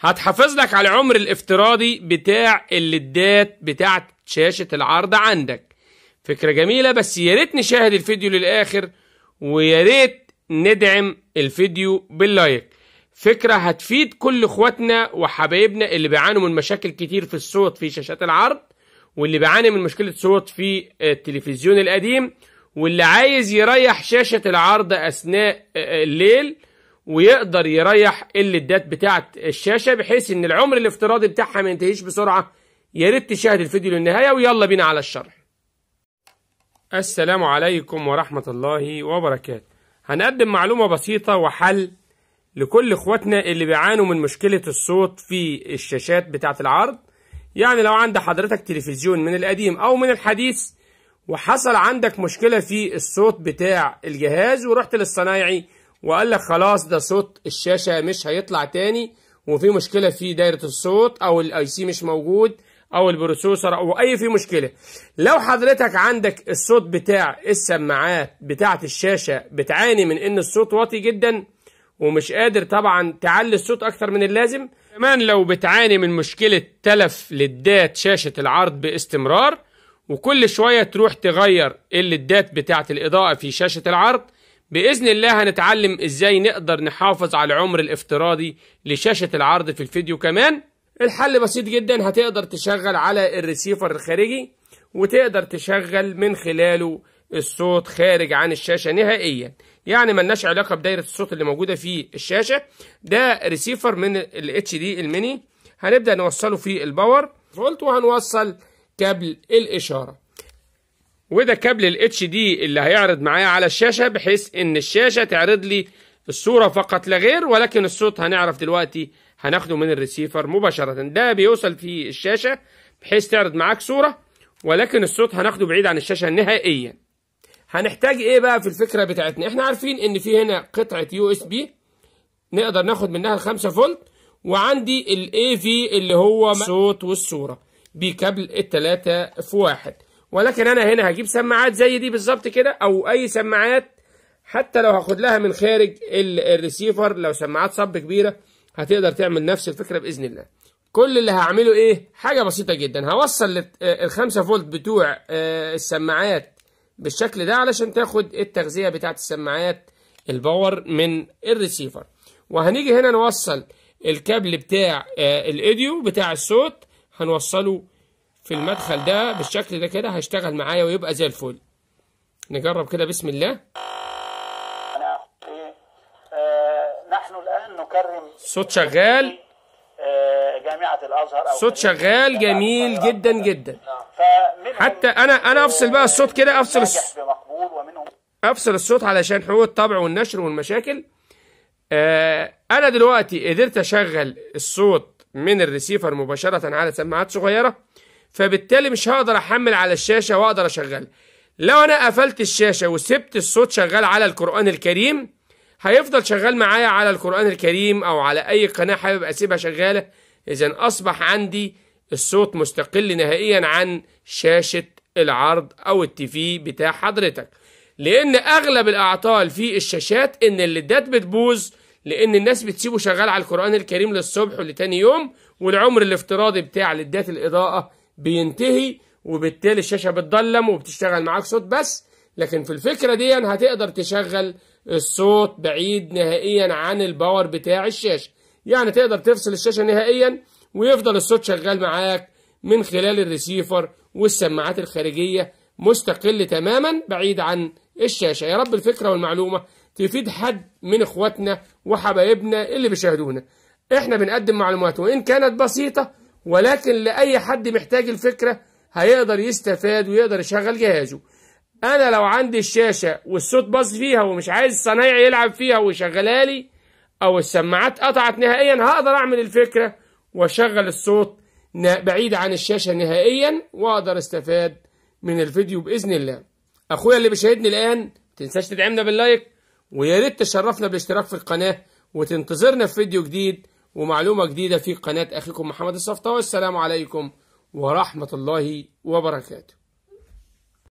هتحافظ لك على العمر الافتراضي بتاع الليدات بتاعت شاشة العرض عندك. فكرة جميلة بس يا ريت نشاهد الفيديو للآخر ويا ريت ندعم الفيديو بال like. فكرة هتفيد كل إخواتنا وحبايبنا اللي بيعانوا من مشاكل كتير في الصوت في شاشات العرض واللي بيعاني من مشكلة صوت في التلفزيون القديم واللي عايز يريح شاشة العرض أثناء الليل ويقدر يريح الليدات بتاعة الشاشة بحيث إن العمر الافتراضي بتاعها ما ينتهيش بسرعة. يا ريت تشاهد الفيديو للنهاية ويلا بينا على الشرح. السلام عليكم ورحمة الله وبركاته. هنقدم معلومة بسيطة وحل لكل إخواتنا اللي بيعانوا من مشكلة الصوت في الشاشات بتاعة العرض. يعني لو عند حضرتك تلفزيون من القديم أو من الحديث وحصل عندك مشكلة في الصوت بتاع الجهاز ورحت للصنايعي وقال لك خلاص ده صوت الشاشة مش هيطلع تاني وفي مشكلة في دايرة الصوت أو ال IC مش موجود أو ال processor أو أي في مشكلة. لو حضرتك عندك الصوت بتاع السماعات بتاعة الشاشة بتعاني من إن الصوت واطي جدا ومش قادر طبعا تعلي الصوت أكتر من اللازم كمان لو بتعاني من مشكلة تلف لدات شاشة العرض باستمرار وكل شوية تروح تغير اللدات بتاعة الإضاءة في شاشة العرض بإذن الله هنتعلم إزاي نقدر نحافظ على العمر الافتراضي لشاشة العرض في الفيديو كمان. الحل بسيط جدا هتقدر تشغل على الريسيفر الخارجي وتقدر تشغل من خلاله الصوت خارج عن الشاشة نهائيا. يعني ملناش علاقة بدايرة الصوت اللي موجودة في الشاشة. ده ريسيفر من ال HD الميني. هنبدأ نوصله في ال power. فولت وهنوصل كابل الإشارة. وده كابل ال HD اللي هيعرض معايا على الشاشة بحيث إن الشاشة تعرض لي الصورة فقط لا غير ولكن الصوت هنعرف دلوقتي هناخده من الريسيفر مباشرة. ده بيوصل في الشاشة بحيث تعرض معاك صورة ولكن الصوت هناخده بعيد عن الشاشة نهائيا. هنحتاج إيه بقى في الفكرة بتاعتنا؟ إحنا عارفين إن في هنا قطعة USB نقدر ناخد منها ال 5 فولت وعندي ال AV اللي هو الصوت والصورة بكابل التلاتة في واحد. ولكن أنا هنا هجيب سماعات زي دي بالظبط كده أو أي سماعات حتى لو هاخد لها من خارج الريسيفر لو سماعات sub كبيرة هتقدر تعمل نفس الفكرة بإذن الله. كل اللي هعمله إيه؟ حاجة بسيطة جدا. هوصل الخمسة فولت بتوع السماعات بالشكل ده علشان تاخد التغذية بتاعت السماعات ال power من الريسيفر. وهنيجي هنا نوصل الكابل بتاع الإيديو بتاع الصوت. هنوصله في المدخل ده بالشكل ده كده هيشتغل معايا ويبقى زي الفل. نجرب كده بسم الله. نحن الآن نكرم صوت شغال. جامعة الأزهر أو صوت شغال جميل جدا جدا. حتى أنا أنا أفصل بقى الصوت كده ومنهم أفصل الصوت علشان حقوق الطبع والنشر والمشاكل. آه أنا دلوقتي قدرت أشغل الصوت من الريسيفر مباشرة على سماعات صغيرة. فبالتالي مش هقدر أحمل على الشاشة وأقدر اشغل لو أنا قفلت الشاشة وسبت الصوت شغال على القرآن الكريم هيفضل شغال معايا على القرآن الكريم أو على أي قناة حابب أسيبها شغالة. إذا أصبح عندي الصوت مستقل نهائيا عن شاشة العرض أو التيفي بتاع حضرتك. لأن أغلب الأعطال في الشاشات إن الليدات بتبوظ لأن الناس بتسيبه شغال على القرآن الكريم للصبح ولتاني يوم والعمر الافتراضي بتاع ليدات الإضاءة بينتهي وبالتالي الشاشة بتضلم وبتشتغل معاك صوت بس. لكن في الفكرة دي هتقدر تشغل الصوت بعيد نهائيا عن ال power بتاع الشاشة. يعني تقدر تفصل الشاشة نهائيا ويفضل الصوت شغال معاك من خلال الريسيفر والسماعات الخارجية مستقل تماما بعيد عن الشاشة. يا رب الفكرة والمعلومة تفيد حد من إخواتنا وحبايبنا اللي بيشاهدونا. إحنا بنقدم معلومات وإن كانت بسيطة ولكن لأي حد محتاج الفكرة هيقدر يستفاد ويقدر يشغل جهازه. أنا لو عندي الشاشة والصوت باظ فيها ومش عايز الصنايعي يلعب فيها ويشغلها لي أو السماعات قطعت نهائيا هقدر أعمل الفكرة وأشغل الصوت بعيد عن الشاشة نهائيا وأقدر أستفاد من الفيديو بإذن الله. أخويا اللي بيشاهدني الآن متنساش تدعمنا باللايك ويا ريت تشرفنا بالاشتراك في القناة وتنتظرنا في فيديو جديد ومعلومة جديدة في قناة أخيكم محمد الصفطاوي. السلام عليكم ورحمة الله وبركاته.